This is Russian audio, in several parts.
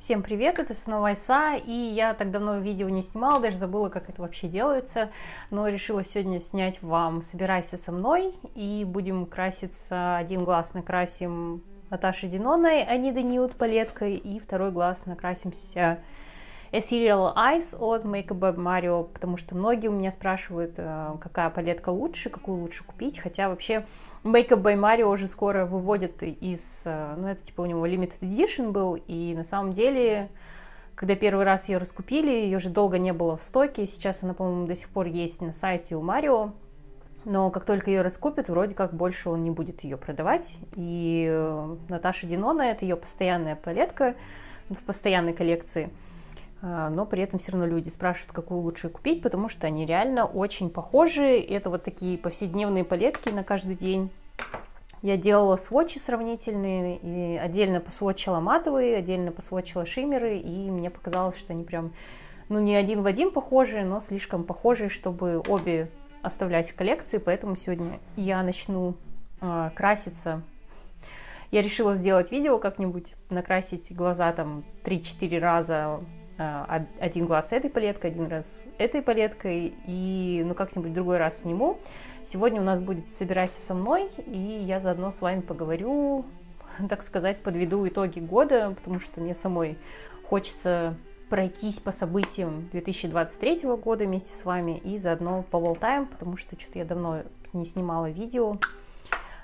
Всем привет, это снова Айса, и я так давно видео не снимала, даже забыла, как это вообще делается, но решила сегодня снять вам. «Собирайся со мной», и будем краситься, один глаз накрасим Наташей Диноной, Анида Ньюд палеткой, и второй глаз накрасимся Ethereal Eyes от Makeup by Mario, потому что многие у меня спрашивают, э, какая палетка лучше, какую лучше купить, хотя вообще Makeup by Mario уже скоро выводят из, э, ну это типа у него Limited Edition был, и на самом деле когда первый раз ее раскупили, ее же долго не было в стоке, сейчас она, по-моему, до сих пор есть на сайте у Марио, но как только ее раскупят, вроде как больше он не будет ее продавать. И э, Наташа Динона, это ее постоянная палетка в постоянной коллекции – но при этом все равно люди спрашивают, какую лучше купить, потому что они реально очень похожи. Это вот такие повседневные палетки на каждый день. Я делала сводчи сравнительные, и отдельно посводчила матовые, отдельно посводчила шиммеры, и мне показалось, что они прям, ну, не один в один похожие, но слишком похожие, чтобы обе оставлять в коллекции, поэтому сегодня я начну э, краситься. Я решила сделать видео как-нибудь, накрасить глаза там 3-4 раза а, один глаз этой палеткой, один раз этой палеткой, и ну как-нибудь другой раз сниму. Сегодня у нас будет «Собирайся со мной», и я заодно с вами поговорю, так сказать, подведу итоги года, потому что мне самой хочется пройтись по событиям 2023 года вместе с вами и заодно поболтаем, потому что что-то я давно не снимала видео.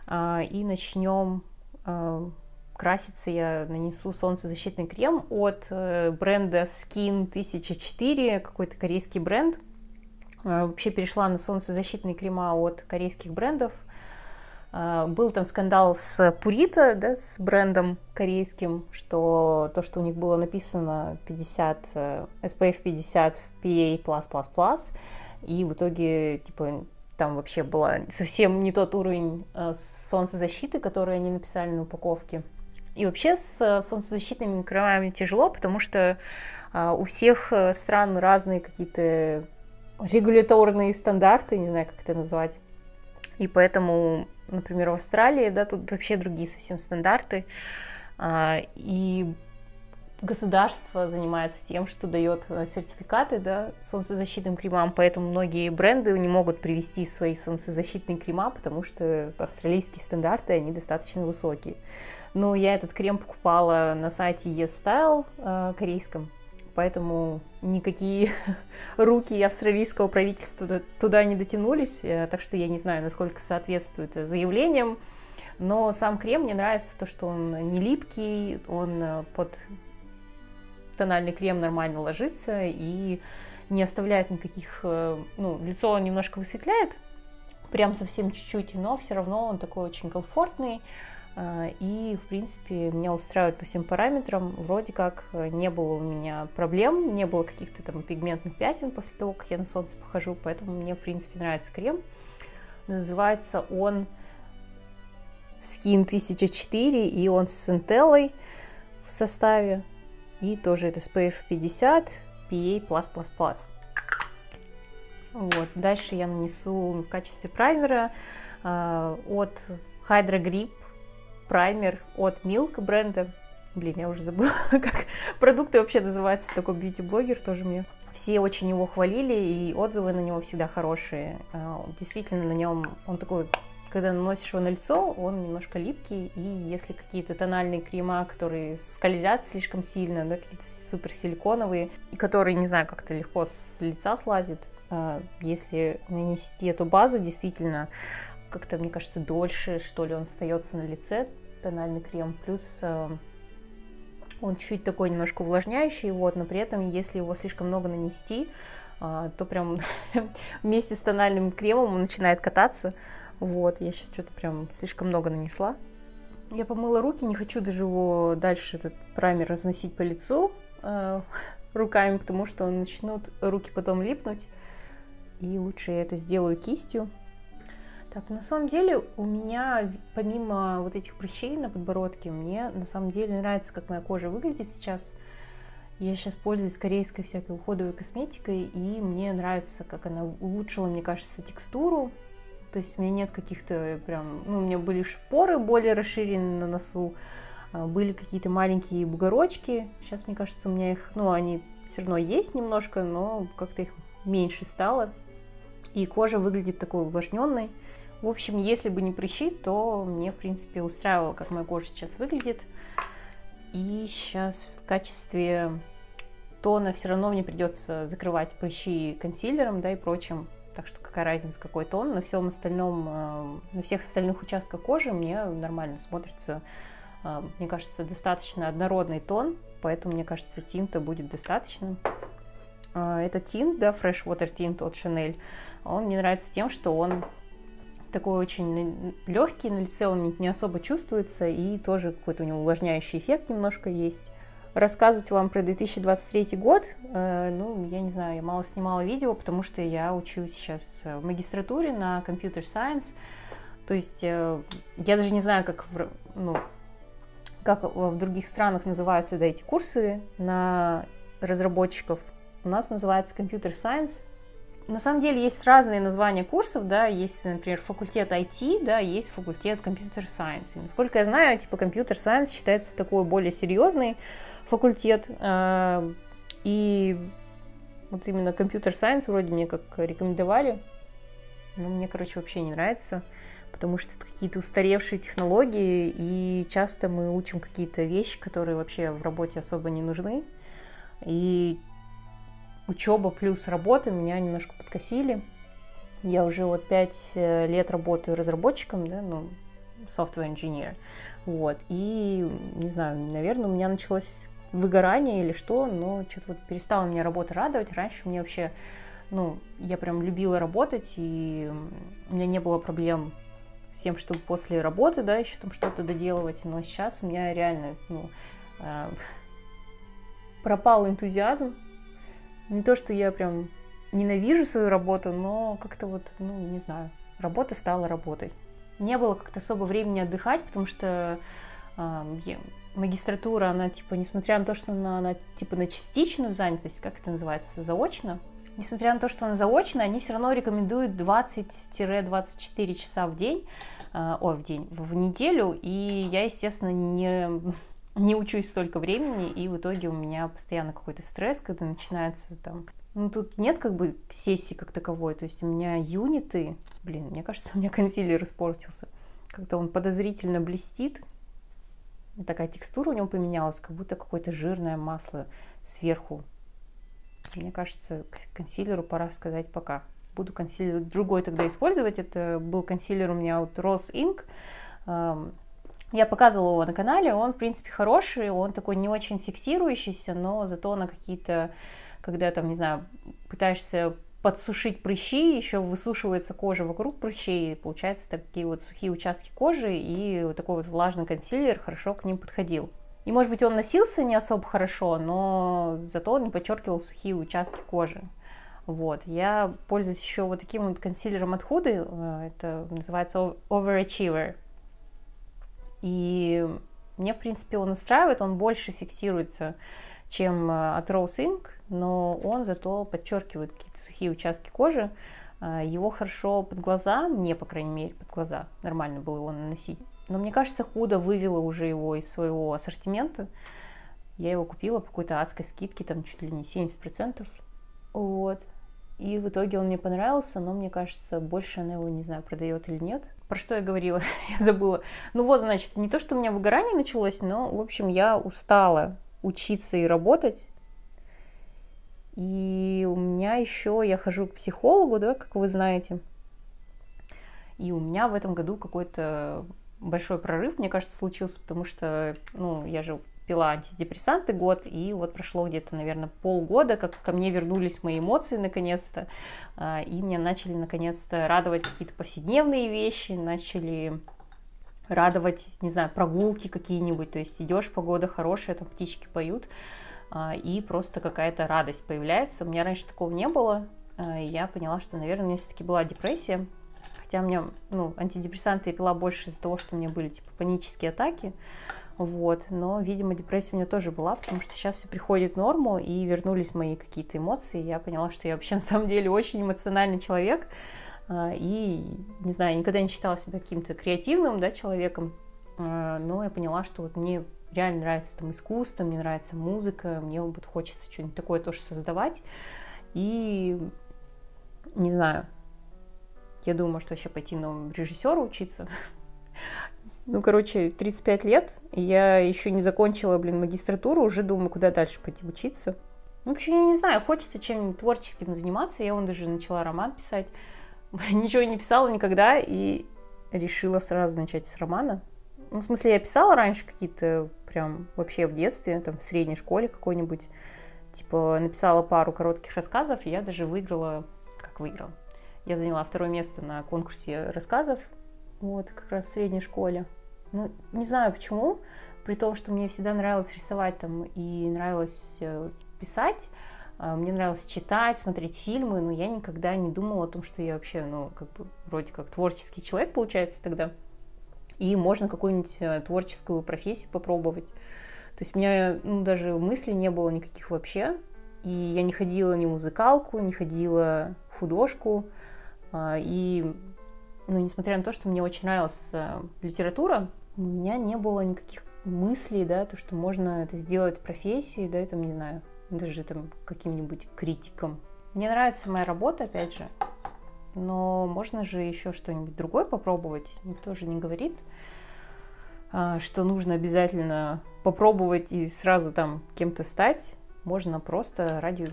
А, и начнем а, краситься я нанесу солнцезащитный крем от э, бренда Skin 1004, какой-то корейский бренд. Э, вообще перешла на солнцезащитные крема от корейских брендов. Э, был там скандал с Purita, да, с брендом корейским, что то, что у них было написано 50, SPF 50 PA+++, и в итоге, типа, там вообще была совсем не тот уровень солнцезащиты, который они написали на упаковке. И вообще с э, солнцезащитными кремами тяжело, потому что а, у всех э, стран разные какие-то регуляторные стандарты, не знаю, как это назвать. И поэтому, например, в Австралии, да, тут вообще другие совсем стандарты. А, и государство занимается тем, что дает э, сертификаты да, солнцезащитным кремам, поэтому многие бренды не могут привести свои солнцезащитные крема, потому что австралийские стандарты, они достаточно высокие. Но я этот крем покупала на сайте YesStyle э, корейском, поэтому никакие руки австралийского правительства туда не дотянулись, э, так что я не знаю, насколько соответствует заявлениям. Но сам крем мне нравится то, что он не липкий, он э, под тональный крем нормально ложится и не оставляет никаких... Ну, лицо немножко высветляет, прям совсем чуть-чуть, но все равно он такой очень комфортный. А, и, в принципе, меня устраивает по всем параметрам. Вроде как э, не было у меня проблем, не было каких-то там пигментных пятен после того, как я на солнце похожу, поэтому мне, в принципе, нравится крем. Называется он Skin 1004, и он с сентеллой в составе. И тоже это SPF 50 PA+++. Вот. Дальше я нанесу в качестве праймера э, от Hydra Grip праймер от Milk бренда. Блин, я уже забыла, как продукты вообще называются, такой бьюти-блогер тоже мне. Все очень его хвалили, и отзывы на него всегда хорошие. А, действительно, на нем он такой когда наносишь его на лицо, он немножко липкий, и если какие-то тональные крема, которые скользят слишком сильно, да, какие-то супер силиконовые, и которые, не знаю, как-то легко с лица слазит, а, если нанести эту базу, действительно, как-то, мне кажется, дольше, что ли, он остается на лице, тональный крем, плюс э, он чуть такой немножко увлажняющий, вот, но при этом, если его слишком много нанести, э, то прям вместе с тональным кремом он начинает кататься, вот, я сейчас что-то прям слишком много нанесла. Я помыла руки, не хочу даже его дальше, этот праймер, разносить по лицу э, руками, потому что начнут руки потом липнуть, и лучше я это сделаю кистью. Так, на самом деле у меня, помимо вот этих прыщей на подбородке, мне на самом деле нравится, как моя кожа выглядит сейчас. Я сейчас пользуюсь корейской всякой уходовой косметикой, и мне нравится, как она улучшила, мне кажется, текстуру. То есть у меня нет каких-то прям... Ну, у меня были шпоры более расширенные на носу, были какие-то маленькие бугорочки. Сейчас, мне кажется, у меня их, ну, они все равно есть немножко, но как-то их меньше стало. И кожа выглядит такой увлажненной. В общем, если бы не прыщи, то мне, в принципе, устраивало, как моя кожа сейчас выглядит. И сейчас в качестве тона все равно мне придется закрывать прыщи консилером, да, и прочим. Так что какая разница, какой тон. На всем остальном, э, на всех остальных участках кожи мне нормально смотрится, э, мне кажется, достаточно однородный тон, поэтому, мне кажется, тинта будет достаточно. Э, это тинт, да, Fresh Water Tint от Chanel. Он мне нравится тем, что он такой очень легкий, на лице он не особо чувствуется, и тоже какой-то у него увлажняющий эффект немножко есть. Рассказывать вам про 2023 год, э, ну, я не знаю, я мало снимала видео, потому что я учу сейчас в магистратуре на Computer Science, то есть э, я даже не знаю, как в, ну, как в других странах называются да, эти курсы на разработчиков. У нас называется Computer Science, на самом деле есть разные названия курсов, да, есть, например, факультет IT, да, есть факультет Science. И, насколько я знаю, типа Computer Science считается такой более серьезный факультет, э, и вот именно Computer Science вроде мне как рекомендовали, но мне, короче, вообще не нравится, потому что это какие-то устаревшие технологии, и часто мы учим какие-то вещи, которые вообще в работе особо не нужны, и учеба плюс работа меня немножко подкосили. Я уже вот пять э, лет работаю разработчиком, да, ну, software engineer, вот, и, не знаю, наверное, у меня началось выгорание или что, но что-то вот перестала меня работа радовать. Раньше мне вообще, ну, я прям любила работать, и у меня не было проблем с тем, чтобы после работы, да, еще там что-то доделывать, но сейчас у меня реально, ну, э, пропал энтузиазм не то, что я прям ненавижу свою работу, но как-то вот, ну, не знаю, работа стала работой. Не было как-то особо времени отдыхать, потому что э, магистратура, она, типа, несмотря на то, что она, она, типа, на частичную занятость, как это называется, заочно, несмотря на то, что она заочная, они все равно рекомендуют 20-24 часа в день, э, ой, в день, в неделю, и я, естественно, не не учусь столько времени, и в итоге у меня постоянно какой-то стресс, когда начинается там... Ну, тут нет как бы сессии как таковой, то есть у меня юниты... Блин, мне кажется, у меня консилер испортился. Как-то он подозрительно блестит, такая текстура у него поменялась, как будто какое-то жирное масло сверху. Мне кажется, консилеру пора сказать пока. Буду консилер другой тогда использовать. Это был консилер у меня от Rose Ink я показывала его на канале, он, в принципе, хороший, он такой не очень фиксирующийся, но зато на какие-то, когда там, не знаю, пытаешься подсушить прыщи, еще высушивается кожа вокруг прыщей, и получаются такие вот сухие участки кожи, и вот такой вот влажный консилер хорошо к ним подходил. И, может быть, он носился не особо хорошо, но зато он не подчеркивал сухие участки кожи. Вот. Я пользуюсь еще вот таким вот консилером от Худы, э, это называется Overachiever. И мне, в принципе, он устраивает, он больше фиксируется, чем э, от Rose Ink, но он зато подчеркивает какие-то сухие участки кожи. Э, его хорошо под глаза, мне, по крайней мере, под глаза нормально было его наносить. Но мне кажется, худо вывела уже его из своего ассортимента. Я его купила по какой-то адской скидке, там чуть ли не 70%. Вот. И в итоге он мне понравился, но мне кажется, больше она его, не знаю, продает или нет. Про что я говорила? я забыла. Ну вот, значит, не то, что у меня выгорание началось, но, в общем, я устала учиться и работать. И у меня еще, я хожу к психологу, да, как вы знаете. И у меня в этом году какой-то большой прорыв, мне кажется, случился, потому что, ну, я же пила антидепрессанты год, и вот прошло где-то, наверное, полгода, как ко мне вернулись мои эмоции наконец-то, а, и меня начали наконец-то радовать какие-то повседневные вещи, начали радовать, не знаю, прогулки какие-нибудь, то есть идешь, погода хорошая, там птички поют, а, и просто какая-то радость появляется. У меня раньше такого не было, а, и я поняла, что, наверное, у меня все-таки была депрессия, хотя у меня, ну, антидепрессанты я пила больше из-за того, что у меня были, типа, панические атаки, вот, но, видимо, депрессия у меня тоже была, потому что сейчас все приходит в норму, и вернулись мои какие-то эмоции, я поняла, что я вообще на самом деле очень эмоциональный человек, а, и, не знаю, никогда не считала себя каким-то креативным, да, человеком, а, но я поняла, что вот мне реально нравится там искусство, мне нравится музыка, мне вот хочется что-нибудь такое тоже создавать. И не знаю, я думаю, может вообще пойти на режиссера учиться. Ну, короче, 35 лет, и я еще не закончила, блин, магистратуру, уже думаю, куда дальше пойти учиться. В общем, я не знаю, хочется чем-нибудь творческим заниматься. Я вон даже начала роман писать. Ничего не писала никогда, и решила сразу начать с романа. Ну, в смысле, я писала раньше какие-то прям вообще в детстве, там, в средней школе какой-нибудь. Типа, написала пару коротких рассказов, и я даже выиграла, как выиграла. Я заняла второе место на конкурсе рассказов, вот, как раз в средней школе. Ну, не знаю почему, при том, что мне всегда нравилось рисовать там и нравилось э, писать, а, мне нравилось читать, смотреть фильмы, но я никогда не думала о том, что я вообще, ну, как бы, вроде как творческий человек получается тогда и можно какую-нибудь э, творческую профессию попробовать. То есть у меня ну, даже мыслей не было никаких вообще, и я не ходила ни музыкалку, не ходила в художку, а, и, ну, несмотря на то, что мне очень нравилась э, литература, у меня не было никаких мыслей, да, то, что можно это сделать профессией, да, там, не знаю, даже там каким-нибудь критиком. Мне нравится моя работа, опять же, но можно же еще что-нибудь другое попробовать. Никто же не говорит, а, что нужно обязательно попробовать и сразу там кем-то стать. Можно просто ради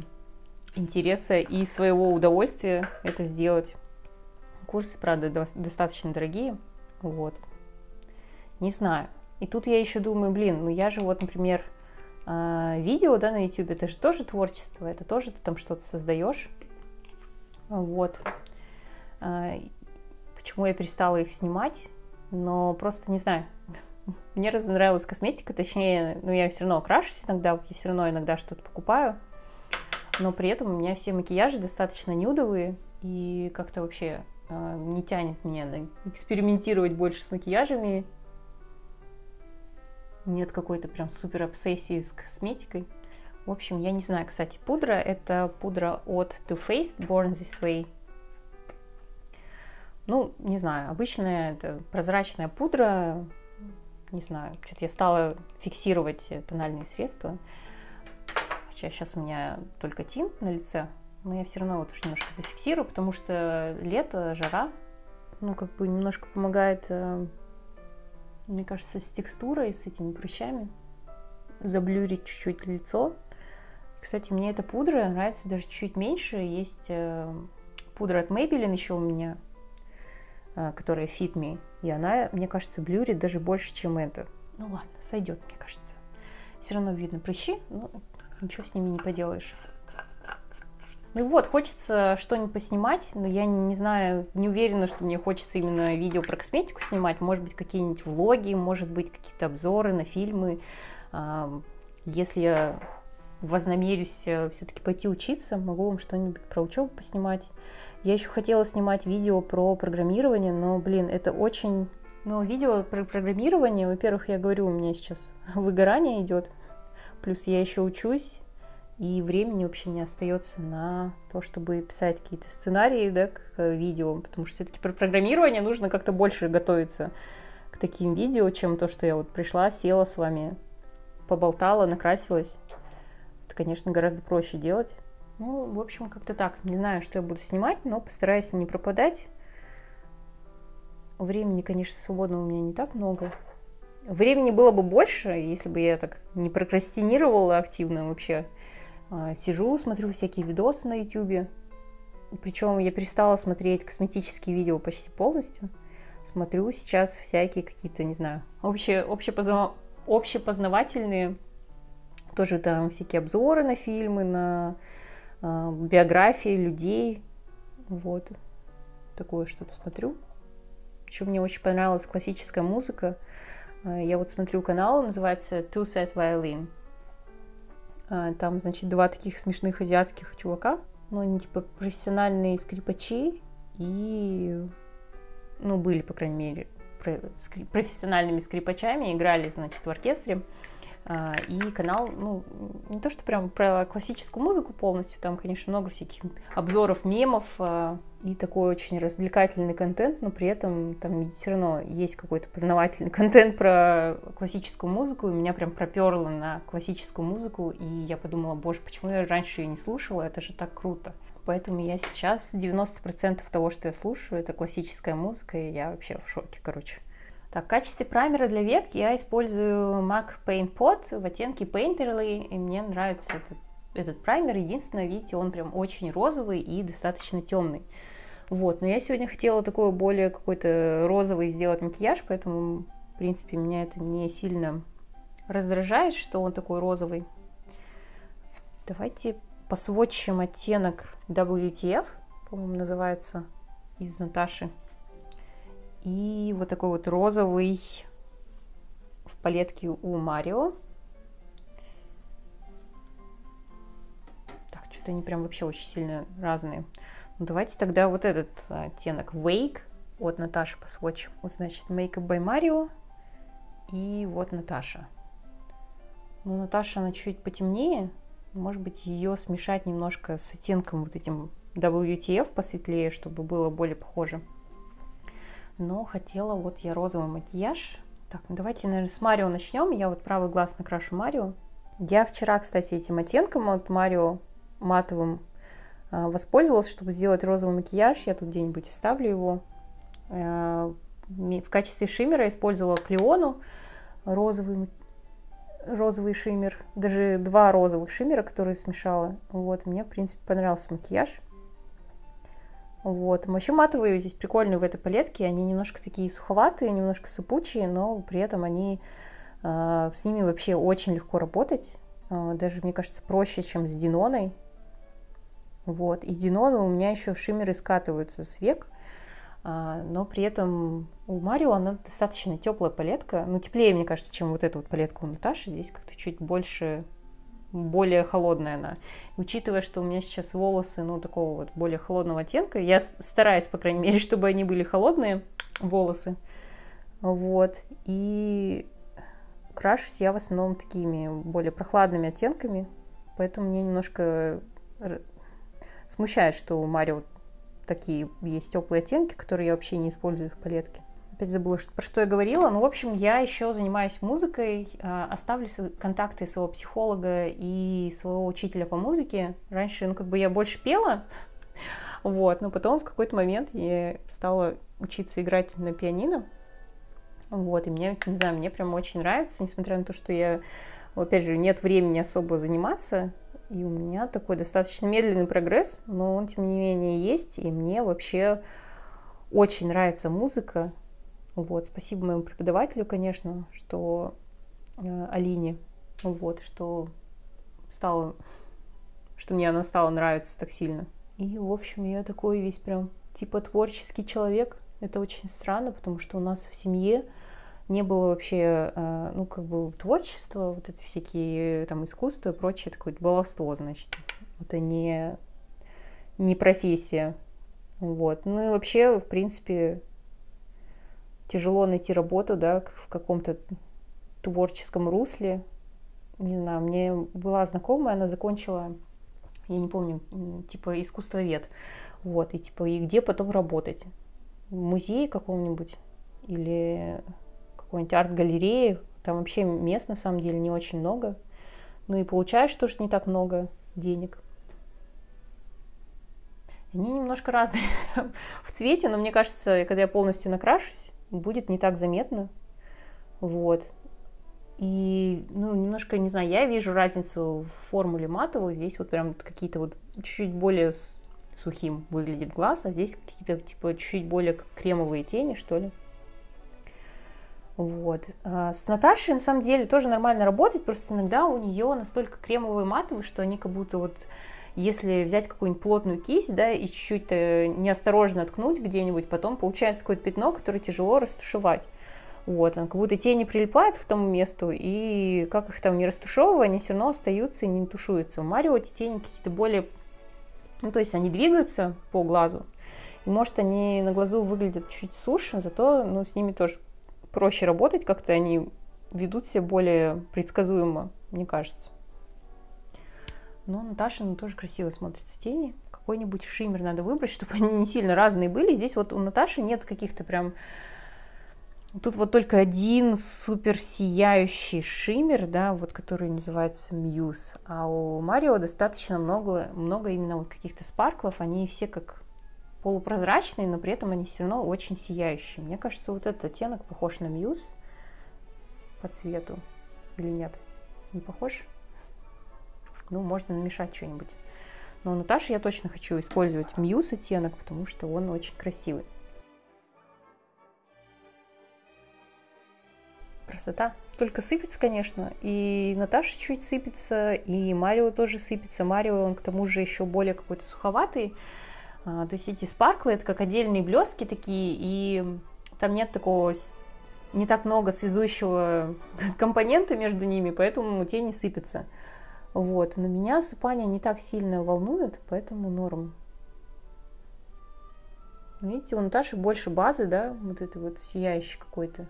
интереса и своего удовольствия это сделать. Курсы, правда, достаточно дорогие. Вот. Не знаю. И тут я еще думаю, блин, ну я же вот, например, а, видео, да, на YouTube, это же тоже творчество, это тоже ты там что-то создаешь. Вот. А, почему я перестала их снимать, но просто не знаю. Мне разонравилась косметика, точнее, ну я все равно крашусь иногда, я все равно иногда что-то покупаю, но при этом у меня все макияжи достаточно нюдовые, и как-то вообще не тянет меня на экспериментировать больше с макияжами. Нет какой-то прям супер обсессии с косметикой. В общем, я не знаю, кстати, пудра. Это пудра от Too Faced Born This Way. Ну, не знаю, обычная это прозрачная пудра, не знаю, что-то я стала фиксировать тональные средства. Хотя сейчас у меня только тинт на лице, но я все равно вот уж немножко зафиксирую, потому что лето, жара, ну, как бы немножко помогает, э, мне кажется, с текстурой, с этими прыщами, заблюрить чуть-чуть лицо. Кстати, мне эта пудра нравится даже чуть меньше. Есть э, пудра от Maybelline еще у меня, Э, которая Fit Me, и она, мне кажется, блюрит даже больше, чем это. Ну ладно, сойдет, мне кажется. Все равно видно прыщи, но ничего с ними не поделаешь. Ну вот, хочется что-нибудь поснимать, но я не знаю, не уверена, что мне хочется именно видео про косметику снимать. Может быть, какие-нибудь влоги, может быть, какие-то обзоры на фильмы. Если я вознамерюсь э, все-таки пойти учиться, могу вам что-нибудь про учебу поснимать. Я еще хотела снимать видео про программирование, но, блин, это очень... Но видео про программирование, во-первых, я говорю, у меня сейчас выгорание идет, плюс я еще учусь, и времени вообще не остается на то, чтобы писать какие-то сценарии, да, к видео, потому что все-таки про программирование нужно как-то больше готовиться к таким видео, чем то, что я вот пришла, села с вами, поболтала, накрасилась. Это, конечно, гораздо проще делать. Ну, в общем, как-то так. Не знаю, что я буду снимать, но постараюсь не пропадать. Времени, конечно, свободного у меня не так много. Времени было бы больше, если бы я так не прокрастинировала активно вообще. А, сижу, смотрю всякие видосы на YouTube. Причем я перестала смотреть косметические видео почти полностью. Смотрю сейчас всякие какие-то, не знаю, общие, общепознав... общепознавательные. Тоже там всякие обзоры на фильмы, на а, биографии людей. Вот. Такое что-то смотрю. Еще мне очень понравилась классическая музыка. А, я вот смотрю канал, называется Two Set Violin. А, там, значит, два таких смешных азиатских чувака. Ну, они типа профессиональные скрипачи и, ну, были, по крайней мере, профессиональными скрипачами, играли, значит, в оркестре. А, и канал, ну, не то, что прям про классическую музыку полностью, там, конечно, много всяких обзоров, мемов а, и такой очень развлекательный контент, но при этом там все равно есть какой-то познавательный контент про классическую музыку, и меня прям проперло на классическую музыку, и я подумала, боже, почему я раньше ее не слушала, это же так круто. Поэтому я сейчас 90% того, что я слушаю, это классическая музыка, и я вообще в шоке, короче. Так, в качестве праймера для век я использую MAC Paint Pot в оттенке Painterly, и мне нравится этот, этот праймер. Единственное, видите, он прям очень розовый и достаточно темный. Вот, но я сегодня хотела такой более какой-то розовый сделать макияж, поэтому, в принципе, меня это не сильно раздражает, что он такой розовый. Давайте посводчим оттенок WTF, по-моему, называется, из Наташи. И вот такой вот розовый в палетке у Марио. Так, что-то они прям вообще очень сильно разные. Ну, давайте тогда вот этот оттенок Wake от Наташи посвочим. Вот, значит, Makeup by Mario и вот Наташа. Ну, Наташа, она чуть потемнее. Может быть, ее смешать немножко с оттенком вот этим WTF посветлее, чтобы было более похоже но хотела вот я розовый макияж. Так, ну давайте, наверное, с Марио начнем. Я вот правый глаз накрашу Марио. Я вчера, кстати, этим оттенком от Марио матовым а, воспользовалась, чтобы сделать розовый макияж. Я тут где-нибудь вставлю его. А, в качестве шиммера использовала Клеону розовый, розовый шиммер. Даже два розовых шиммера, которые смешала. Вот, мне, в принципе, понравился макияж. Вот. Вообще матовые здесь прикольные в этой палетке. Они немножко такие суховатые, немножко сыпучие, но при этом они э, с ними вообще очень легко работать. Э, даже, мне кажется, проще, чем с Диноной. Вот. И Диноны у меня еще шиммеры скатываются с век. Э, но при этом у Марио она достаточно теплая палетка. Ну, теплее, мне кажется, чем вот эта вот палетка у Наташи. Здесь как-то чуть больше более холодная она. Учитывая, что у меня сейчас волосы, ну, такого вот более холодного оттенка, я стараюсь, по крайней мере, чтобы они были холодные, волосы. Вот. И крашусь я в основном такими более прохладными оттенками, поэтому мне немножко смущает, что у Марио такие есть теплые оттенки, которые я вообще не использую в палетке опять забыла, про что я говорила. Ну, в общем, я еще занимаюсь музыкой, э, оставлю контакты своего психолога и своего учителя по музыке. Раньше, ну, как бы я больше пела, вот, но потом в какой-то момент я стала учиться играть на пианино, вот, и мне, не знаю, мне прям очень нравится, несмотря на то, что я, опять же, нет времени особо заниматься, и у меня такой достаточно медленный прогресс, но он, тем не менее, есть, и мне вообще очень нравится музыка, вот, спасибо моему преподавателю, конечно, что э, Алине, вот, что стало, что мне она стала нравиться так сильно. И, в общем, я такой весь прям типа творческий человек. Это очень странно, потому что у нас в семье не было вообще, э, ну, как бы творчества, вот эти всякие там искусства и прочее, такое баловство, значит. Это не, не профессия. Вот. Ну и вообще, в принципе, тяжело найти работу, да, в каком-то творческом русле. Не знаю, мне была знакомая, она закончила, я не помню, типа искусствовед. Вот, и типа, и где потом работать? В музее каком-нибудь или какой-нибудь арт-галерее. Там вообще мест на самом деле не очень много. Ну и получаешь тоже не так много денег. Они немножко разные в цвете, но мне кажется, когда я полностью накрашусь, будет не так заметно. Вот. И, ну, немножко, не знаю, я вижу разницу в формуле матовых. Здесь вот прям какие-то вот чуть-чуть более сухим выглядит глаз, а здесь какие-то, типа, чуть-чуть более кремовые тени, что ли. Вот. А с Наташей, на самом деле, тоже нормально работать, просто иногда у нее настолько кремовые матовые, что они как будто вот если взять какую-нибудь плотную кисть, да, и чуть-чуть э, неосторожно ткнуть где-нибудь, потом получается какое-то пятно, которое тяжело растушевать. Вот, как будто тени прилипают к тому месту, и как их там не растушевывая, они все равно остаются и не тушуются. У Марио эти тени какие-то более... Ну, то есть они двигаются по глазу, и может они на глазу выглядят чуть суше, зато ну, с ними тоже проще работать, как-то они ведут себя более предсказуемо, мне кажется. Но Наташа ну, тоже красиво смотрится тени. Какой-нибудь шиммер надо выбрать, чтобы они не сильно разные были. Здесь вот у Наташи нет каких-то прям... Тут вот только один супер сияющий шиммер, да, вот который называется Muse. А у Марио достаточно много, много именно вот каких-то спарклов. Они все как полупрозрачные, но при этом они все равно очень сияющие. Мне кажется, вот этот оттенок похож на Muse по цвету. Или нет? Не похож? Ну, можно намешать что-нибудь. Но у Наташи я точно хочу использовать Мьюз оттенок, потому что он очень красивый. Красота. Только сыпется, конечно. И Наташа чуть сыпется, и Марио тоже сыпется. Марио, он к тому же еще более какой-то суховатый. А, то есть эти спарклы, это как отдельные блески такие, и там нет такого не так много связующего компонента между ними, поэтому тени сыпятся. Вот. Но меня осыпание не так сильно волнует, поэтому норм. Видите, у Наташи больше базы, да, вот это вот сияющий какой-то.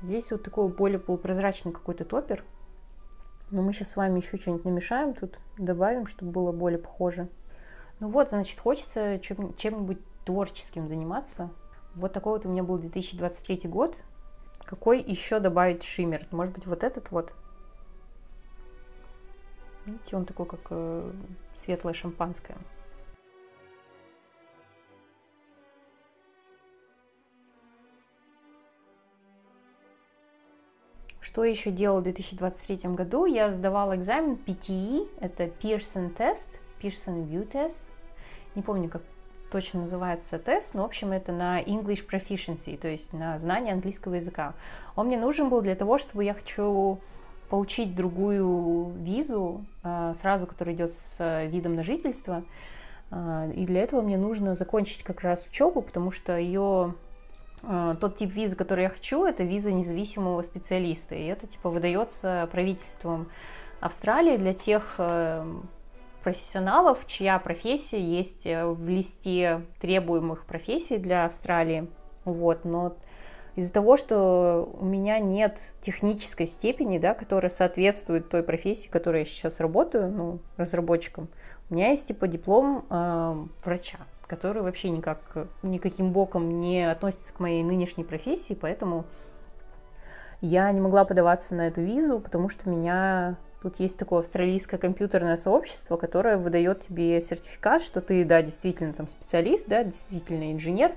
Здесь вот такой более полупрозрачный какой-то топер. Но мы сейчас с вами еще что-нибудь намешаем тут, добавим, чтобы было более похоже. Ну вот, значит, хочется чем-нибудь творческим заниматься. Вот такой вот у меня был 2023 год. Какой еще добавить шиммер? Может быть, вот этот вот? Видите, он такой, как э, светлое шампанское. Что еще делала в 2023 году? Я сдавала экзамен PTE, это Pearson Test, Pearson View Test. Не помню, как точно называется тест, но, в общем, это на English Proficiency, то есть на знание английского языка. Он мне нужен был для того, чтобы я хочу получить другую визу, а, сразу, которая идет с видом на жительство. А, и для этого мне нужно закончить как раз учебу, потому что ее тот тип визы, который я хочу, это виза независимого специалиста. И это типа выдается правительством Австралии для тех э, профессионалов, чья профессия есть э, в листе требуемых профессий для Австралии. Вот, но из-за того, что у меня нет технической степени, да, которая соответствует той профессии, которой я сейчас работаю, ну, разработчиком, у меня есть типа диплом э, врача, который вообще никак, никаким боком не относится к моей нынешней профессии, поэтому я не могла подаваться на эту визу, потому что меня Тут есть такое австралийское компьютерное сообщество, которое выдает тебе сертификат, что ты, да, действительно там специалист, да, действительно инженер.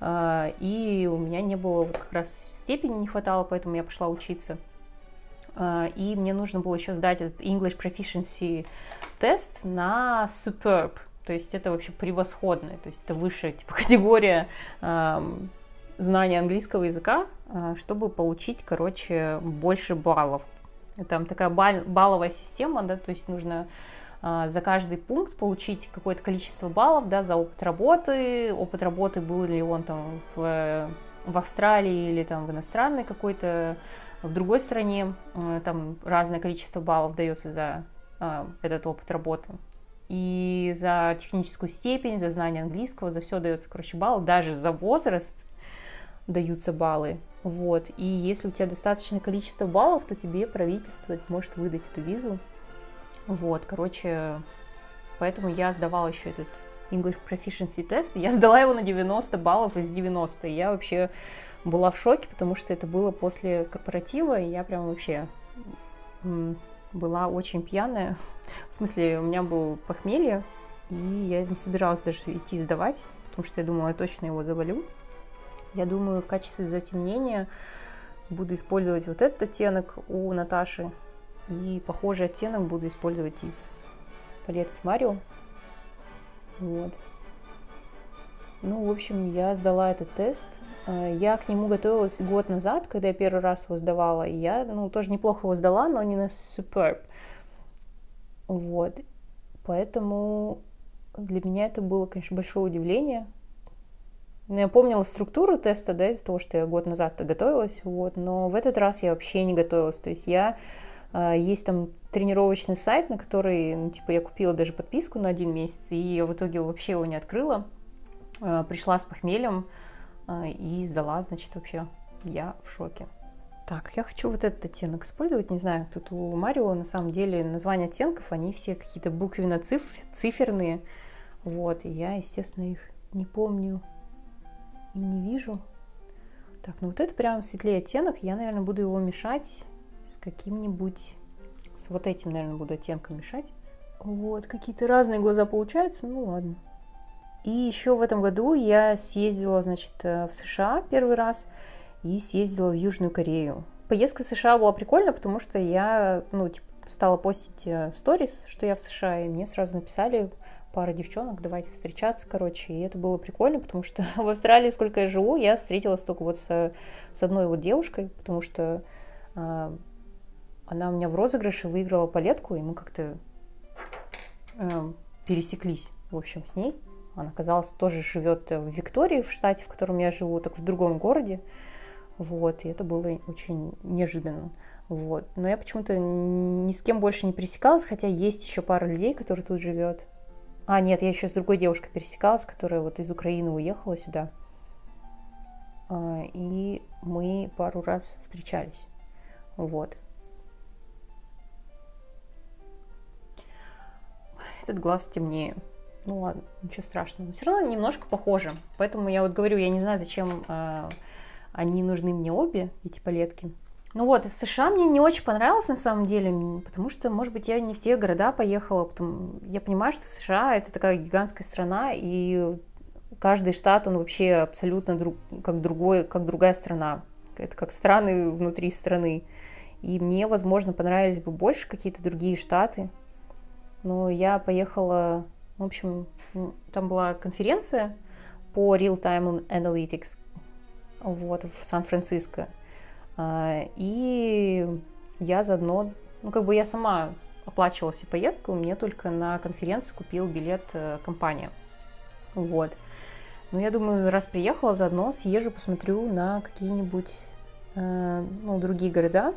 А, и у меня не было как раз степени не хватало, поэтому я пошла учиться. А, и мне нужно было еще сдать этот English Proficiency тест на Superb. То есть это вообще превосходное, то есть это высшая типа, категория знания английского языка, а, чтобы получить, короче, больше баллов там такая балловая система, да, то есть нужно за каждый пункт получить какое-то количество баллов, да, за опыт работы, опыт работы был ли он там в, в Австралии или там в иностранной какой-то, в другой стране, а, там разное количество баллов дается за а, этот опыт работы. И за техническую степень, за знание английского, за все дается, короче, балл, даже за возраст даются баллы. Вот. И если у тебя достаточное количество баллов, то тебе правительство может выдать эту визу. Вот, короче, поэтому я сдавала еще этот English Proficiency тест. Я сдала его на 90 баллов из 90. Я вообще была в шоке, потому что это было после корпоратива, и я прям вообще была очень пьяная. В смысле, у меня был похмелье, и я не собиралась даже идти сдавать, потому что я думала, я точно его завалю. Я думаю, в качестве затемнения буду использовать вот этот оттенок у Наташи. И похожий оттенок буду использовать из палетки Марио. Вот. Ну, в общем, я сдала этот тест. Э, я к нему готовилась год назад, когда я первый раз его сдавала. И я, ну, тоже неплохо его сдала, но не на Superb. Вот. Поэтому для меня это было, конечно, большое удивление. Ну, я помнила структуру теста, да, из-за того, что я год назад готовилась, вот, но в этот раз я вообще не готовилась. То есть я есть там тренировочный сайт, на который, ну, типа, я купила даже подписку на один месяц, и в итоге вообще его не открыла. А, пришла с похмельем а, и сдала, значит, вообще я в шоке. Так, я хочу вот этот оттенок использовать. Не знаю, тут у Марио на самом деле названия оттенков, они все какие-то буквенно-циферные. Вот, и я, естественно, их не помню и не вижу. Так, ну вот это прям светлее оттенок. Я, наверное, буду его мешать с каким-нибудь... С вот этим, наверное, буду оттенком мешать. Вот, какие-то разные глаза получаются, ну ладно. И еще в этом году я съездила, значит, э, в США первый раз и съездила в Южную Корею. Поездка в США была прикольная, потому что я, ну, типа, стала постить э, сторис, что я в США, и мне сразу написали пара девчонок, давайте встречаться, короче, и это было прикольно, потому что в Австралии, сколько я живу, я встретилась только вот с, с одной вот девушкой, потому что э, она у меня в розыгрыше выиграла палетку, и мы как-то э, пересеклись, в общем, с ней. Она, оказалось, тоже живет в Виктории, в штате, в котором я живу, так в другом городе. Вот, и это было очень неожиданно. Вот. Но я почему-то ни с кем больше не пересекалась, хотя есть еще пара людей, которые тут живет. А, нет, я еще с другой девушкой пересекалась, которая вот из Украины уехала сюда. А, и мы пару раз встречались. Вот. Этот глаз темнее. Ну ладно, ничего страшного. Все равно немножко похоже. Поэтому я вот говорю, я не знаю, зачем э, они нужны мне обе, эти палетки. Ну вот, в США мне не очень понравилось на самом деле, потому что, может быть, я не в те города поехала. Потому... Я понимаю, что США это такая гигантская страна, и каждый штат, он вообще абсолютно друг... как, другой, как другая страна. Это как страны внутри страны. И мне, возможно, понравились бы больше какие-то другие штаты. Но я поехала, в общем, там была конференция по Real-Time Analytics, вот, в Сан-Франциско. А, и я заодно, ну, как бы я сама оплачивала себе поездку, мне только на конференцию купил билет э, компания. Вот. Ну, я думаю, раз приехала, заодно съезжу, посмотрю на какие-нибудь, э, ну, другие города.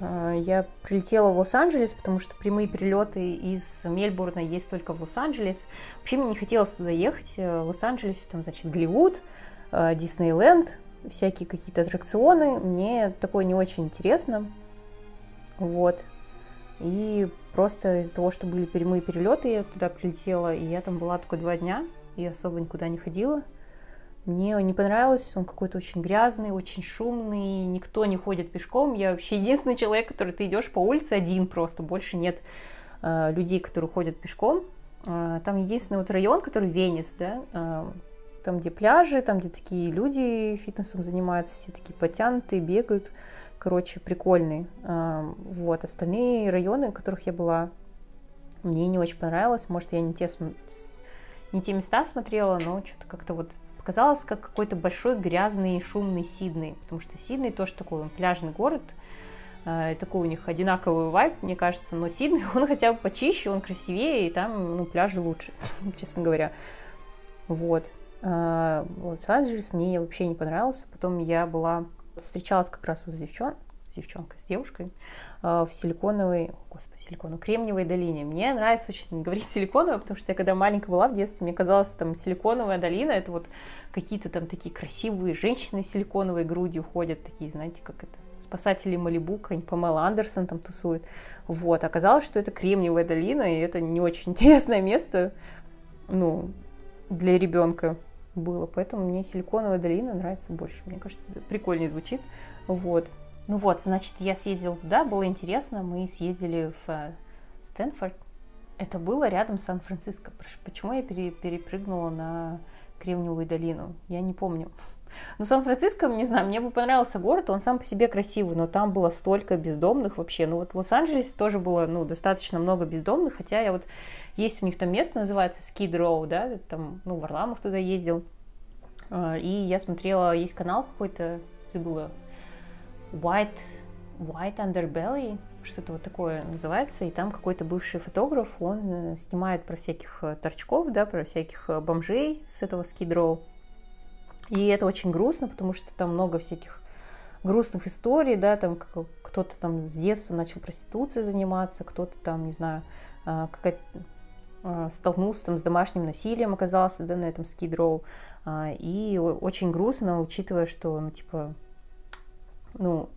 Э, я прилетела в Лос-Анджелес, потому что прямые перелеты из Мельбурна есть только в Лос-Анджелес. Вообще мне не хотелось туда ехать. В Лос-Анджелесе там, значит, Голливуд, Э, Диснейленд, всякие какие-то аттракционы. Мне такое не очень интересно. Вот. И просто из-за того, что были прямые перелеты, я туда прилетела, и я там была только два дня, и особо никуда не ходила. Мне не понравилось, он какой-то очень грязный, очень шумный, никто не ходит пешком. Я вообще единственный человек, который ты идешь по улице один просто, больше нет э, людей, которые ходят пешком. Э, там единственный вот район, который Венес, да, э, там, где пляжи, там, где такие люди фитнесом занимаются, все такие потянутые, бегают. Короче, прикольные. Вот. Остальные районы, в которых я была, мне не очень понравилось. Может, я не те, не те места смотрела, но что-то как-то вот показалось, как какой-то большой грязный шумный Сидней. Потому что Сидней тоже такой он пляжный город, и такой у них одинаковый вайб, мне кажется, но Сидней, он хотя бы почище, он красивее, и там, ну, пляжи лучше, честно говоря. Вот. А, Лос-Анджелес мне вообще не понравился. Потом я была, встречалась как раз вот с, девчон, с девчонкой, с девушкой а, в силиконовой, господи, силиконовой, кремниевой долине. Мне нравится очень говорить силиконовая, потому что я когда маленькая была в детстве, мне казалось, там силиконовая долина, это вот какие-то там такие красивые женщины с силиконовой грудью ходят, такие, знаете, как это, спасатели Малибу, какая-нибудь Памела Андерсон там тусует. Вот, оказалось, что это Кремниевая долина, и это не очень интересное место, ну, для ребенка было. Поэтому мне силиконовая долина нравится больше. Мне кажется, прикольнее звучит. Вот. Ну вот, значит, я съездила туда, было интересно. Мы съездили в э, Стэнфорд. Это было рядом с Сан-Франциско. Почему я пере, перепрыгнула на Кремниевую долину? Я не помню. Но Сан-Франциско, не знаю, мне бы понравился город, он сам по себе красивый, но там было столько бездомных вообще. Ну вот в Лос-Анджелесе тоже было, ну, достаточно много бездомных, хотя я вот есть у них там место, называется Skid Row, да, там, ну, Варламов туда ездил. А, и я смотрела, есть канал какой-то, забыла, White, White Underbelly, что-то вот такое называется, и там какой-то бывший фотограф, он э, снимает про всяких э, торчков, да, про всяких э, бомжей с этого скидроу. И это очень грустно, потому что там много всяких грустных историй, да, там кто-то там с детства начал проституцией заниматься, кто-то там, не знаю, какая-то столкнулся там с домашним насилием, оказался да, на этом скидроу. И очень грустно, учитывая, что, ну, типа, ну,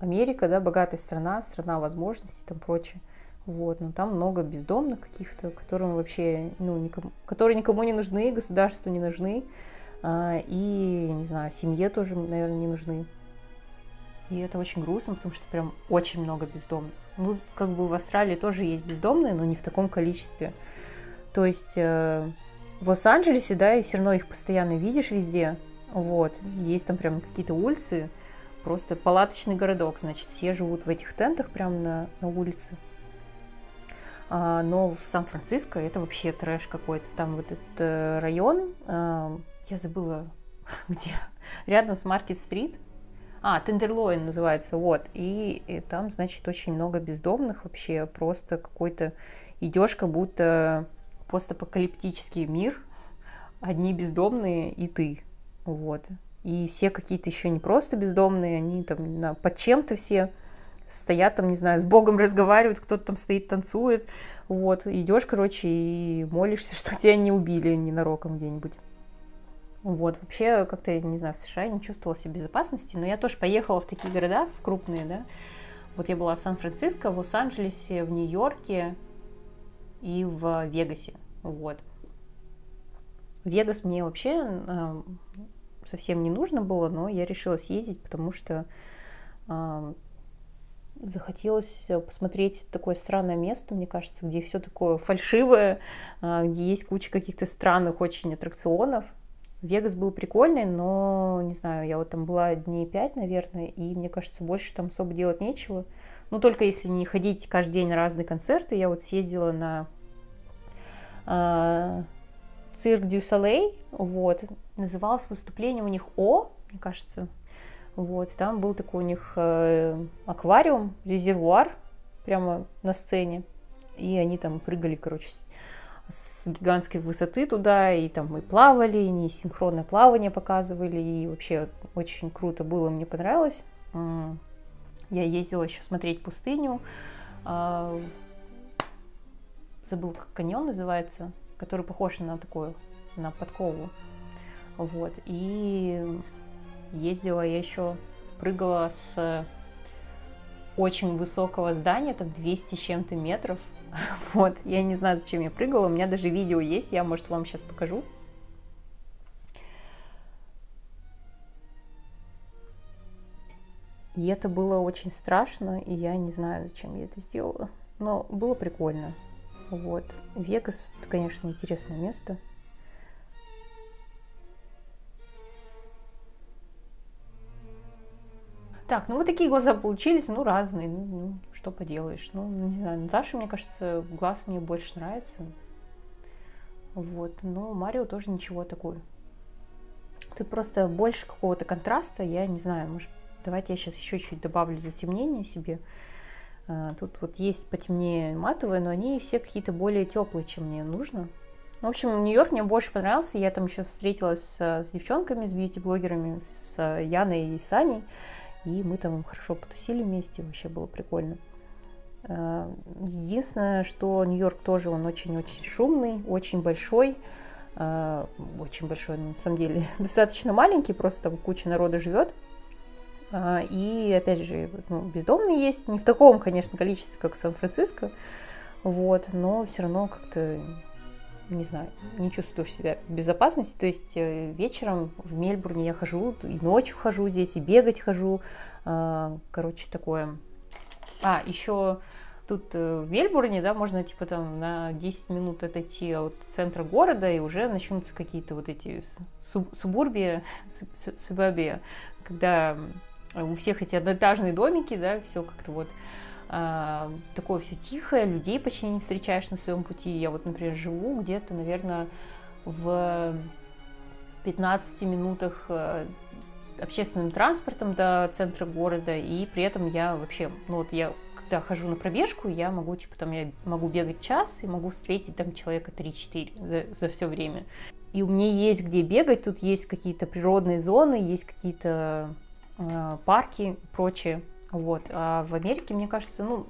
Америка, да, богатая страна, страна возможностей, там прочее. Вот, но там много бездомных каких-то, которым вообще, ну, никому, которые никому не нужны, государству не нужны, а, и, не знаю, семье тоже, наверное, не нужны. И это очень грустно, потому что прям очень много бездомных. Ну, как бы в Австралии тоже есть бездомные, но не в таком количестве. То есть э, в Лос-Анджелесе, да, и все равно их постоянно видишь везде. Вот, есть там прям какие-то улицы, просто палаточный городок, значит, все живут в этих тентах прямо на, на улице. А, но в Сан-Франциско это вообще трэш какой-то. Там вот этот э, район, э, я забыла, где, рядом с Маркет-стрит, а, Тендерлоин называется, вот. И, и там, значит, очень много бездомных вообще. Просто какой-то идешь, как будто постапокалиптический мир. Одни бездомные и ты. Вот. И все какие-то еще не просто бездомные, они там на, под чем-то все стоят там, не знаю, с Богом разговаривают, кто-то там стоит, танцует. Вот. Идешь, короче, и молишься, что тебя не убили ненароком где-нибудь. Вот, вообще, как-то, не знаю, в США я не чувствовала себя безопасности, но я тоже поехала в такие города, в крупные, да. Вот я была в Сан-Франциско, в Лос-Анджелесе, в Нью-Йорке и в Вегасе, вот. Вегас мне вообще совсем не нужно было, но я решила съездить, потому что э, захотелось посмотреть такое странное место, мне кажется, где все такое фальшивое, э, где есть куча каких-то странных очень аттракционов, Вегас был прикольный, но, не знаю, я вот там была дней пять, наверное, и мне кажется, больше там особо делать нечего. Ну, только если не ходить каждый день на разные концерты. Я вот съездила на э, цирк Дю Солей, вот, называлось выступление у них О, мне кажется, вот, там был такой у них э, аквариум, резервуар прямо на сцене, и они там прыгали, короче, с гигантской высоты туда, и там мы плавали, и синхронное плавание показывали, и вообще очень круто было, мне понравилось. Я ездила еще смотреть пустыню, а, забыл, как каньон называется, который похож на такую, на подкову. Вот, и ездила я еще, прыгала с очень высокого здания, там 200 с чем-то метров, Вот, я не знаю, зачем я прыгала, у меня даже видео есть, я, может, вам сейчас покажу. И это было очень страшно, и я не знаю, зачем я это сделала. Но было прикольно. Вот. Вегас, это, конечно, интересное место. Так, ну вот такие глаза получились, ну разные, ну, ну что поделаешь. Ну, не знаю, Наташа, мне кажется, глаз мне больше нравится. Вот, но Марио тоже ничего такое. Тут просто больше какого-то контраста, я не знаю, может, давайте я сейчас еще чуть добавлю затемнение себе. А, тут вот есть потемнее матовые, но они все какие-то более теплые, чем мне нужно. В общем, Нью-Йорк мне больше понравился. Я там еще встретилась с, с девчонками, с бьюти-блогерами, с Яной и Саней. И мы там хорошо потусили вместе, вообще было прикольно. Э, единственное, что Нью-Йорк тоже, он очень-очень шумный, очень большой, э, очень большой, на самом деле, достаточно маленький, просто там куча народа живет. Э, и, опять же, ну, бездомные есть, не в таком, конечно, количестве, как в Сан-Франциско, вот, но все равно как-то не знаю, не чувствуешь себя в безопасности. То есть э, вечером в Мельбурне я хожу, и ночью хожу здесь, и бегать хожу. А, короче, такое. А, еще тут э, в Мельбурне, да, можно типа там на 10 минут отойти от центра города, и уже начнутся какие-то вот эти субурбия, субабия, когда у всех эти одноэтажные домики, да, все как-то вот такое все тихое, людей почти не встречаешь на своем пути. Я вот, например, живу где-то, наверное, в 15 минутах э, общественным транспортом до центра города, и при этом я вообще, ну вот я когда хожу на пробежку, я могу, типа, там, я могу бегать час и могу встретить там человека 3-4 за, за все время. И у меня есть где бегать, тут есть какие-то природные зоны, есть какие-то э, парки и прочее. Вот. А в Америке, мне кажется, ну,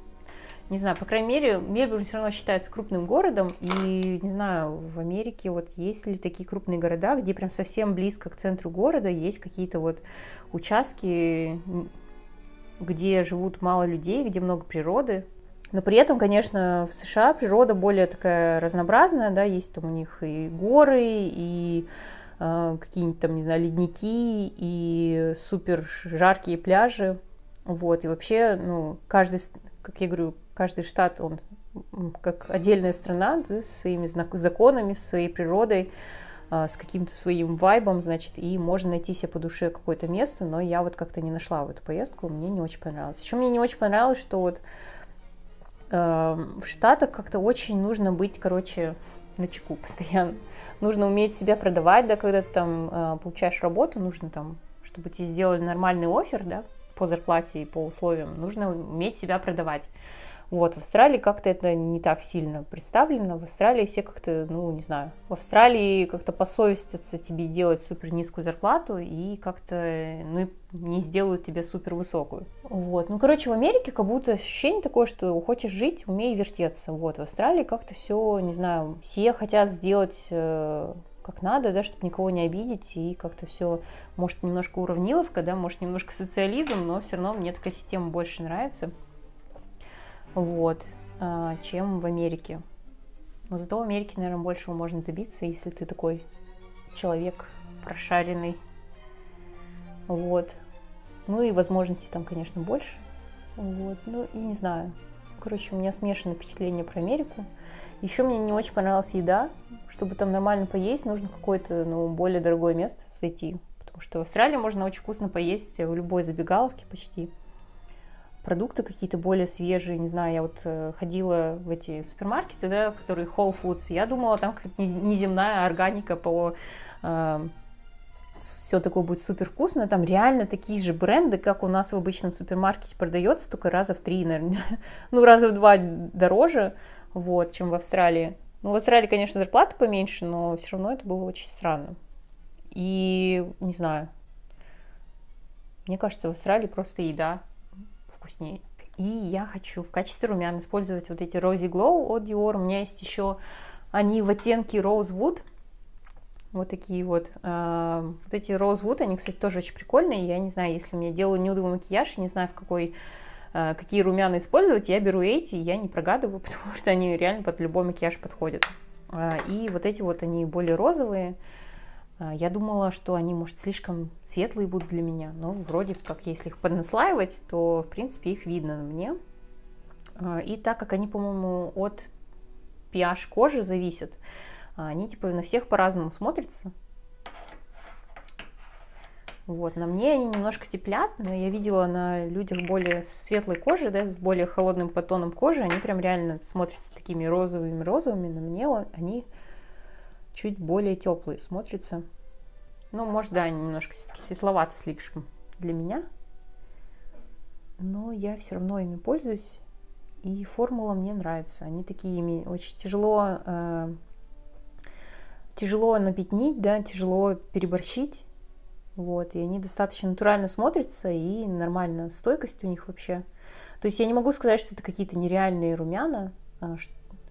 не знаю, по крайней мере, Мельбурн все равно считается крупным городом, и, не знаю, в Америке вот есть ли такие крупные города, где прям совсем близко к центру города есть какие-то вот участки где живут мало людей, где много природы. Но при этом, конечно, в США природа более такая разнообразная, да, есть там у них и горы, и э, какие-нибудь там, не знаю, ледники, и супер жаркие пляжи. Вот, и вообще, ну, каждый, как я говорю, каждый штат, он как отдельная страна, да, с своими законами, с своей природой, а, с каким-то своим вайбом, значит, и можно найти себе по душе какое-то место, но я вот как-то не нашла в эту поездку, мне не очень понравилось. Еще мне не очень понравилось, что вот э, в Штатах как-то очень нужно быть, короче, на чеку постоянно. Нужно уметь себя продавать, да, когда ты там э, получаешь работу, нужно там, чтобы тебе сделали нормальный офер, да, по зарплате и по условиям, нужно уметь себя продавать. Вот, в Австралии как-то это не так сильно представлено. В Австралии все как-то, ну, не знаю, в Австралии как-то посовестятся тебе делать супер низкую зарплату и как-то, ну, не сделают тебе супер высокую. Вот, ну, короче, в Америке как будто ощущение такое, что хочешь жить, умей вертеться. Вот, в Австралии как-то все, не знаю, все хотят сделать э, как надо, да, чтобы никого не обидеть, и как-то все, может, немножко уравниловка, да, может, немножко социализм, но все равно мне такая система больше нравится вот, а, чем в Америке. Но зато в Америке, наверное, большего можно добиться, если ты такой человек прошаренный. Вот. Ну и возможностей там, конечно, больше. Вот. Ну и не знаю. Короче, у меня смешанное впечатление про Америку. Еще мне не очень понравилась еда. Чтобы там нормально поесть, нужно какое-то ну, более дорогое место зайти. Потому что в Австралии можно очень вкусно поесть в любой забегаловке почти продукты какие-то более свежие, не знаю, я вот э, ходила в эти супермаркеты, да, которые Whole Foods, я думала, там какая-то неземная органика по э, все такое будет супер вкусно, там реально такие же бренды, как у нас в обычном супермаркете продается, только раза в три, наверное, ну, раза в два дороже, вот, чем в Австралии. Ну, в Австралии, конечно, зарплата поменьше, но все равно это было очень странно. И, не знаю, мне кажется, в Австралии просто еда вкуснее. И я хочу в качестве румян использовать вот эти Rosy Glow от Dior. У меня есть еще они в оттенке Rosewood. Вот такие вот. Э, вот эти Rosewood, они, кстати, тоже очень прикольные. Я не знаю, если мне делаю нюдовый макияж, не знаю, в какой какие румяна использовать, я беру эти, я не прогадываю, потому что они реально под любой макияж подходят. Э, и вот эти вот, они более розовые, а, я думала, что они, может, слишком светлые будут для меня, но вроде как, если их поднаслаивать, то, в принципе, их видно на мне. И так как они, по-моему, от pH кожи зависят, они, типа, на всех по-разному смотрятся. Вот, на мне они немножко теплят, но я видела на людях более светлой кожи, да, с более холодным потоном кожи, они прям реально смотрятся такими розовыми-розовыми, на мне они чуть более теплые смотрятся. Ну, может, да, немножко все-таки светловато слишком для меня. Но я все равно ими пользуюсь. И формула мне нравится. Они такие ими очень тяжело, э, тяжело напятнить, да, тяжело переборщить. Вот, и они достаточно натурально смотрятся, и нормально стойкость у них вообще. То есть я не могу сказать, что это какие-то нереальные румяна, а,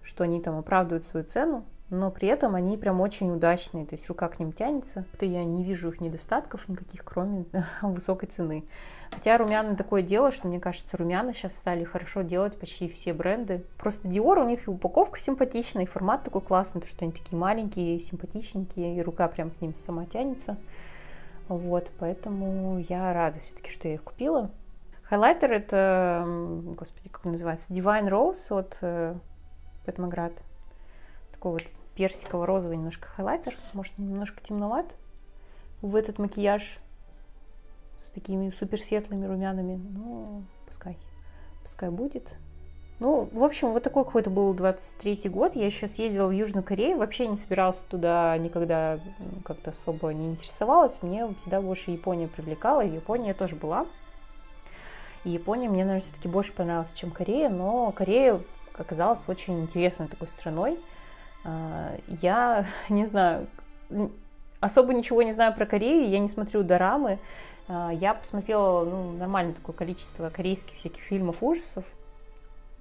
что они там оправдывают свою цену но при этом они прям очень удачные, то есть рука к ним тянется. Это я не вижу их недостатков никаких, кроме высокой цены. Хотя румяна такое дело, что мне кажется, румяна сейчас стали хорошо делать почти все бренды. Просто Dior, у них и упаковка симпатичная, и формат такой классный, то что они такие маленькие, симпатичненькие, и рука прям к ним сама тянется. Вот, поэтому я рада все-таки, что я их купила. Хайлайтер это, господи, как он называется, Divine Rose от Петмаград. Такой вот персиково-розовый немножко хайлайтер, может немножко темноват в этот макияж с такими супер светлыми румянами. Ну, пускай, пускай будет. Ну, в общем, вот такой какой-то был 23-й год. Я еще съездила в Южную Корею, вообще не собиралась туда никогда как-то особо не интересовалась. Мне всегда больше Япония привлекала, и в Японии я тоже была. И Япония мне, наверное, все-таки больше понравилась, чем Корея, но Корея оказалась очень интересной такой страной. А, я не знаю, особо ничего не знаю про Корею, я не смотрю дорамы. А, я посмотрела ну, нормальное такое количество корейских всяких фильмов ужасов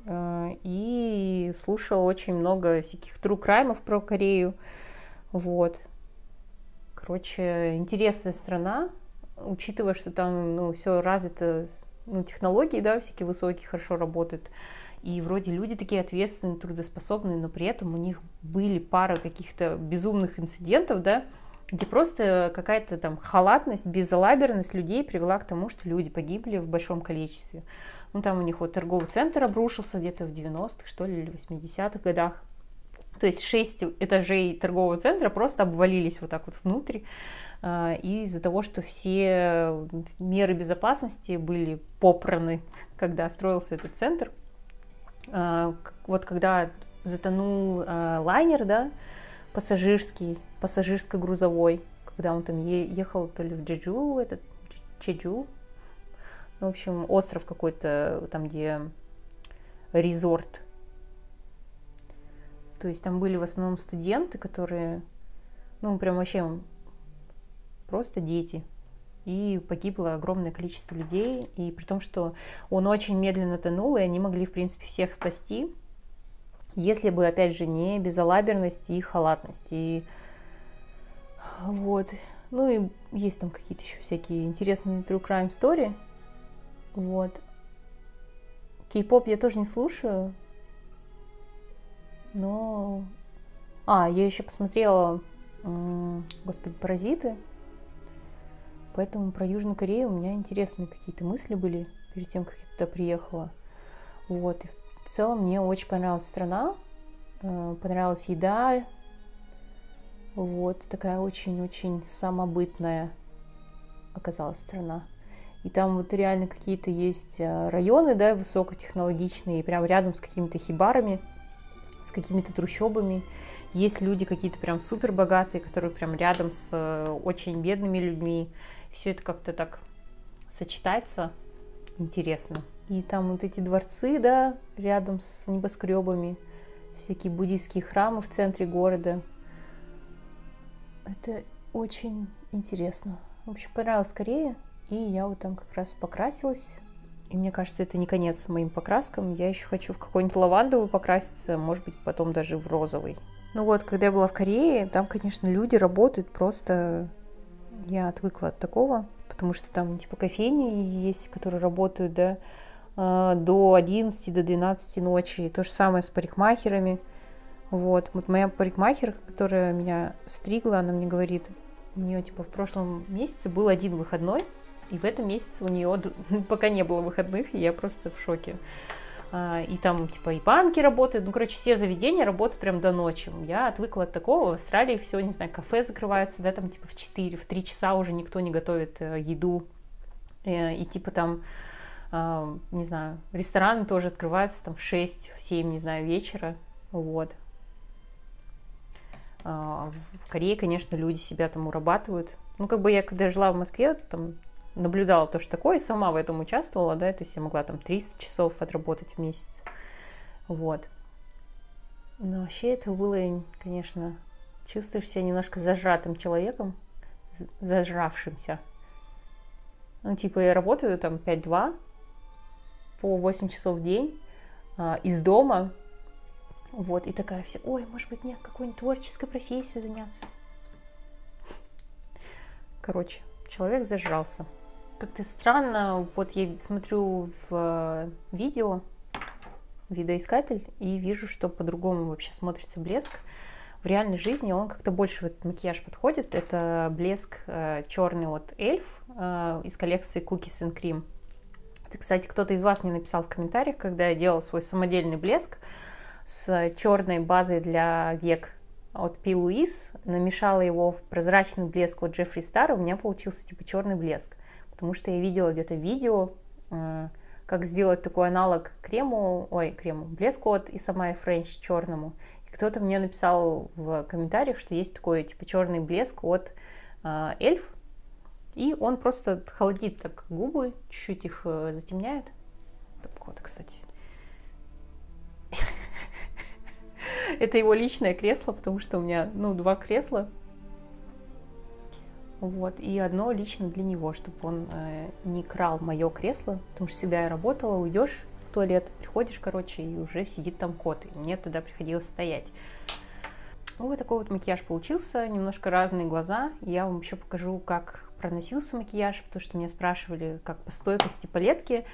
и слушала очень много всяких true краймов про Корею. Вот. Короче, интересная страна, учитывая, что там ну, все развито ну, технологии, да, всякие высокие, хорошо работают. И вроде люди такие ответственные, трудоспособные, но при этом у них были пара каких-то безумных инцидентов, да, где просто какая-то там халатность, безалаберность людей привела к тому, что люди погибли в большом количестве. Ну, там у них вот торговый центр обрушился где-то в 90-х, что ли, или 80-х годах. То есть шесть этажей торгового центра просто обвалились вот так вот внутрь. А, и из-за того, что все меры безопасности были попраны, когда строился этот центр. А, вот когда затонул а, лайнер, да, пассажирский, пассажирско-грузовой, когда он там ехал то ли в Джеджу, этот Чеджу, в общем, остров какой-то, там, где резорт. То есть там были в основном студенты, которые, ну, прям вообще просто дети. И погибло огромное количество людей. И при том, что он очень медленно тонул, и они могли, в принципе, всех спасти, если бы, опять же, не безалаберность и халатность. И вот. Ну и есть там какие-то еще всякие интересные true crime story. Вот. Кей-поп я тоже не слушаю. Но... А, я еще посмотрела, господи, «Паразиты». Поэтому про Южную Корею у меня интересные какие-то мысли были перед тем, как я туда приехала. Вот. И в целом мне очень понравилась страна. Э, понравилась еда. Вот. Такая очень-очень самобытная оказалась страна. И там вот реально какие-то есть э, районы, да, высокотехнологичные, прям рядом с какими-то хибарами, с какими-то трущобами. Есть люди какие-то прям супер богатые, которые прям рядом с э, очень бедными людьми. Все это как-то так сочетается интересно. И там вот эти дворцы, да, рядом с небоскребами, всякие буддийские храмы в центре города. Это очень интересно. В общем, понравилось Корея. И я вот там как раз покрасилась. И мне кажется, это не конец моим покраскам. Я еще хочу в какой-нибудь лавандовый покраситься, может быть, потом даже в розовый. Ну вот, когда я была в Корее, там, конечно, люди работают просто... Я отвыкла от такого, потому что там, типа, кофейни есть, которые работают, да, а, до 11, до 12 ночи. И то же самое с парикмахерами. Вот. Вот моя парикмахер, которая меня стригла, она мне говорит, у нее, типа, в прошлом месяце был один выходной, и в этом месяце у нее пока не было выходных, и я просто в шоке. А, и там, типа, и банки работают. Ну, короче, все заведения работают прям до ночи. Я отвыкла от такого. В Австралии все, не знаю, кафе закрываются, да, там, типа, в 4, в 3 часа уже никто не готовит э, еду. И, э, и типа, там, а, не знаю, рестораны тоже открываются там в 6, в 7, не знаю, вечера. Вот. А, в Корее, конечно, люди себя там урабатывают. Ну, как бы я, когда жила в Москве, там наблюдала то, что такое, и сама в этом участвовала, да, то есть я могла там 300 часов отработать в месяц, вот. Но вообще это было, конечно, чувствуешь себя немножко зажатым человеком, зажравшимся. Ну, типа, я работаю там 5-2 по 8 часов в день а, из дома, вот, и такая вся, ой, может быть, мне какой-нибудь творческой профессией заняться. Короче, человек зажрался как-то странно, вот я смотрю в э, видео, видоискатель, и вижу, что по-другому вообще смотрится блеск. В реальной жизни он как-то больше в этот макияж подходит. Это блеск э, черный от Эльф э, из коллекции Cookies and Cream. Это, кстати, кто-то из вас мне написал в комментариях, когда я делала свой самодельный блеск с черной базой для век от P. Louise, намешала его в прозрачный блеск от Джеффри Стар, у меня получился типа черный блеск потому что я видела где-то видео, э, как сделать такой аналог крему, ой, крему, блеску от Исамай Френч черному. И кто-то мне написал в комментариях, что есть такой, типа, черный блеск от э, Эльф, и он просто холодит так губы, чуть-чуть их э, затемняет. Вот, кстати. Это его личное кресло, потому что у меня, ну, два кресла, вот, и одно лично для него, чтобы он э, не крал мое кресло, потому что всегда я работала, уйдешь в туалет, приходишь, короче, и уже сидит там кот, и мне тогда приходилось стоять. Вот такой вот макияж получился, немножко разные глаза. Я вам еще покажу, как проносился макияж, потому что меня спрашивали, как по стойкости палетки.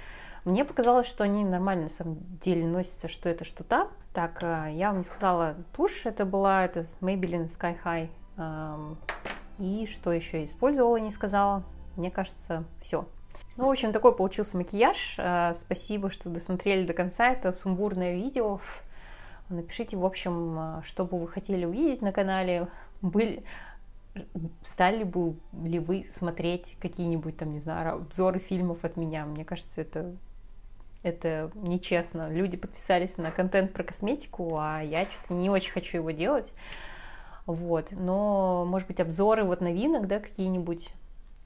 Мне показалось, что они нормально на самом деле носятся, что это, что там. Так, э, я вам не сказала тушь, это была, это Maybelline Sky High. И что еще использовала, не сказала. Мне кажется, все. Ну, в общем, такой получился макияж. Э, спасибо, что досмотрели до конца. Это сумбурное видео. Напишите, в общем, э, что бы вы хотели увидеть на канале. Были, стали бы ли вы смотреть какие-нибудь там, не знаю, обзоры фильмов от меня? Мне кажется, это, это нечестно. Люди подписались на контент про косметику, а я что-то не очень хочу его делать. Вот, но, может быть, обзоры вот новинок, да, какие-нибудь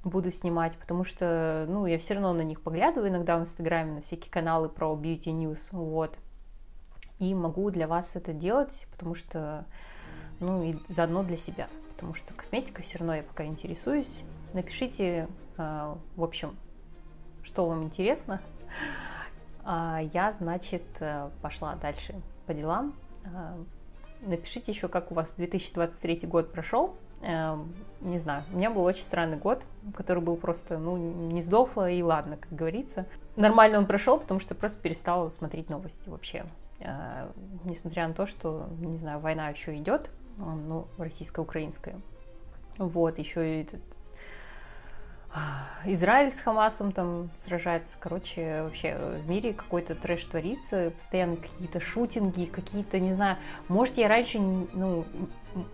буду снимать, потому что, ну, я все равно на них поглядываю иногда в Инстаграме, на всякие каналы про Beauty News, вот. И могу для вас это делать, потому что, ну, и заодно для себя потому что косметикой все равно я пока интересуюсь. Напишите, а, в общем, что вам интересно. А я, значит, э, пошла дальше по делам. Напишите еще, как у вас 2023 год прошел. Э, не знаю, у меня был очень странный год, который был просто, ну, не сдохло и ладно, как говорится. Нормально он прошел, потому что просто перестала смотреть новости вообще. Э, несмотря на то, что, не знаю, война еще идет, ну, российско-украинская. Вот, еще этот Израиль с Хамасом там сражается. Короче, вообще в мире какой-то трэш творится, постоянно какие-то шутинги, какие-то, не знаю, может, я раньше, ну,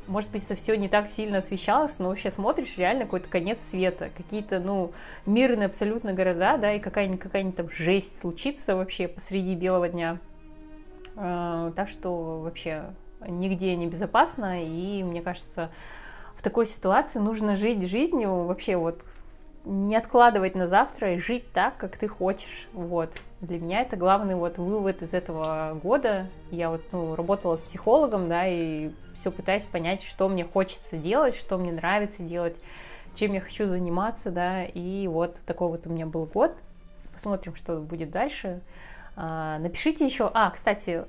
может быть, это все не так сильно освещалось, но вообще смотришь реально какой-то конец света, какие-то, ну, мирные абсолютно города, да, и какая-нибудь какая там жесть случится вообще посреди белого дня. А, так что вообще нигде не безопасно, и мне кажется, в такой ситуации нужно жить жизнью вообще вот не откладывать на завтра и жить так, как ты хочешь. Вот. Для меня это главный вот вывод из этого года. Я вот ну, работала с психологом, да, и все пытаюсь понять, что мне хочется делать, что мне нравится делать, чем я хочу заниматься, да, и вот такой вот у меня был год. Посмотрим, что будет дальше. А, напишите еще, а, кстати,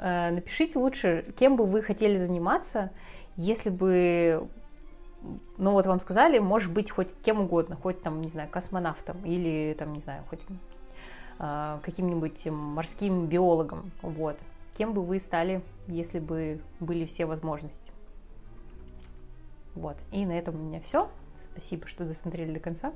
Э, напишите лучше, кем бы вы хотели заниматься, если бы, ну вот вам сказали, может быть хоть кем угодно, хоть там, не знаю, космонавтом или там, не знаю, хоть э, каким-нибудь морским биологом, вот. Кем бы вы стали, если бы были все возможности. Вот. И на этом у меня все. Спасибо, что досмотрели до конца.